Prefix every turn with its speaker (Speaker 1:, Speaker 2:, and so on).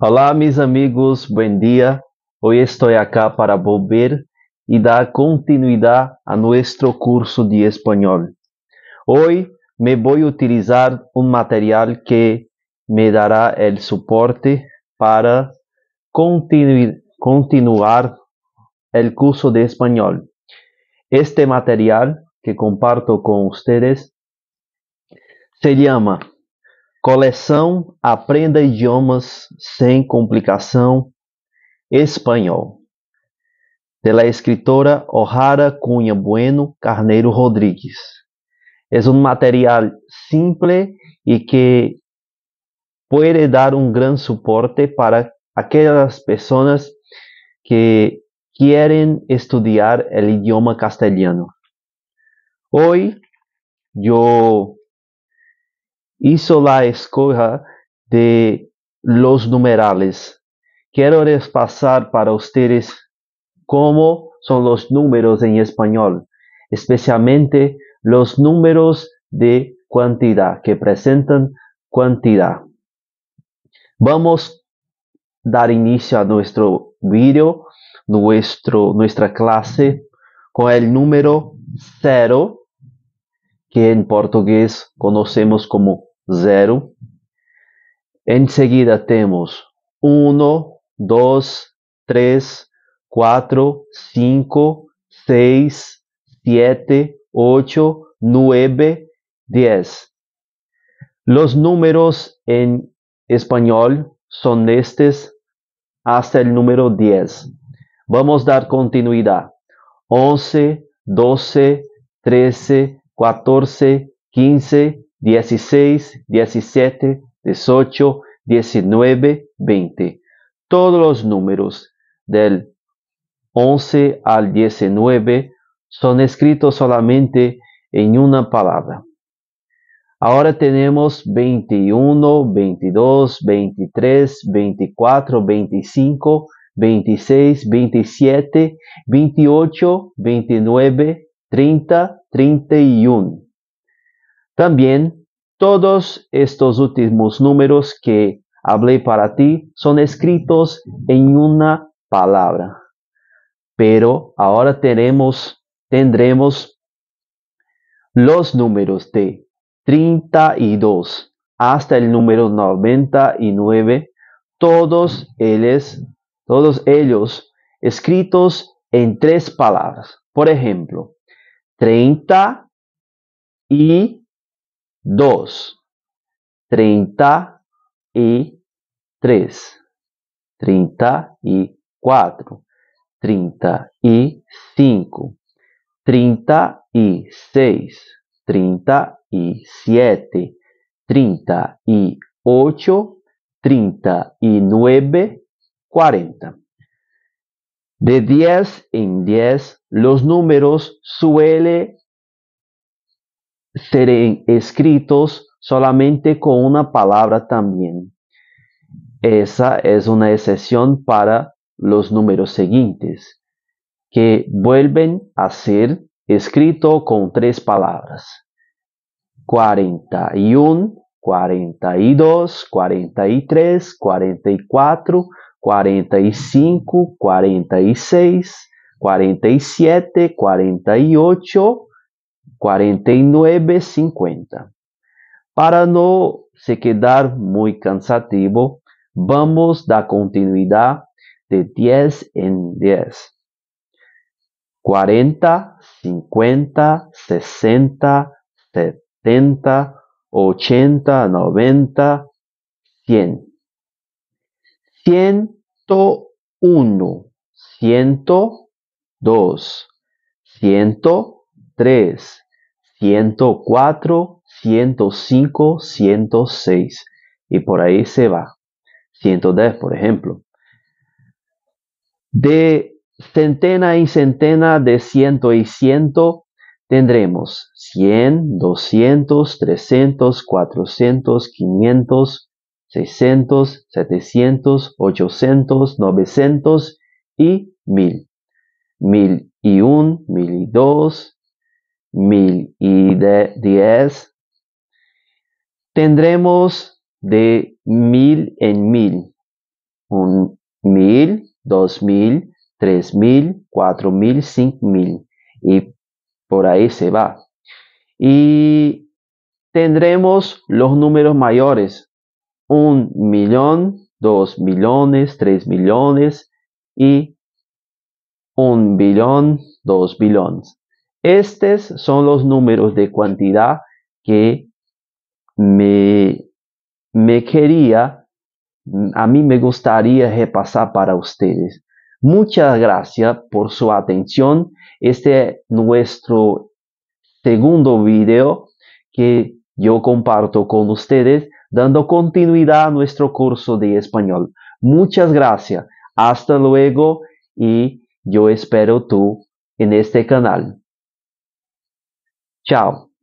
Speaker 1: Olá, mis amigos, buen día. Hoy estoy acá para volver y dar continuidad a nuestro curso de español. Hoy me voy a utilizar un material que me dará el soporte para continu- continuar el curso de español. Este material que comparto con ustedes se llama Coleção Aprenda Idiomas Sem Complicação Espanhol pela escritora O'Hara Cunha Bueno Carneiro Rodrigues. É um material simples e que pode dar um grande suporte para aquelas pessoas que querem estudar o idioma castelhano. Hoje, eu hizo la escoja de los numerales. Quiero repasar para ustedes cómo son los números en español, especialmente los números de cantidad que presentan cantidad. Vamos a dar inicio a nuestro video, nuestro, nuestra clase con el número 0, que en portugués conocemos como zero. Enseguida tenemos 1, 2, 3, 4, 5, 6, 7, 8, 9, 10. Los números en español son estos hasta el número 10. Vamos a dar continuidad. 11, 12, 13, 14, 15, 16, 17, 18, 19, 20. Todos los números del 11 al 19 son escritos solamente en una palabra. Ahora tenemos 21, 22, 23, 24, 25, 26, 27, 28, 29, 30, 31. También todos estos últimos números que hablé para ti son escritos en una palabra. Pero ahora tenemos, tendremos los números de 32 hasta el número 99, todos ellos, todos ellos escritos en tres palabras. Por ejemplo, 30 y 2, 30 y 3, 34, 35, 36, 37, 38, 39, 40. De 10 en 10, los números suelen ser escritos solamente con una palabra también. Esa es una excepción para los números siguientes, que vuelven a ser escritos con tres palabras. 41, 42, 43, 44, 45, 46, 47, 48, 49, 50. Para no se quedar muy cansativo, vamos a continuidad de 10 en 10. 40, 50, 60, 70, 80, 90, 100. 101, 102, 103, 104, 105, 106 y por ahí se va. 110, por ejemplo. De centena y centena de ciento y ciento tendremos 100, 200, 300, 400, 500, 600, 700, 800, 900 y 1000. 1001, 1002, 1010. Tendremos de mil en mil. Un mil, dos mil, tres mil, cuatro mil, cinco mil. Y por ahí se va. Y tendremos los números mayores. Un millón, dos millones, tres millones y un billón, dos billones. Estos son los números de cantidad que me, me quería, a mí me gustaría repasar para ustedes. Muchas gracias por su atención. Este es nuestro segundo video que yo comparto con ustedes, dando continuidad a nuestro curso de español. Muchas gracias. Hasta luego y yo espero tú en este canal. Tchau.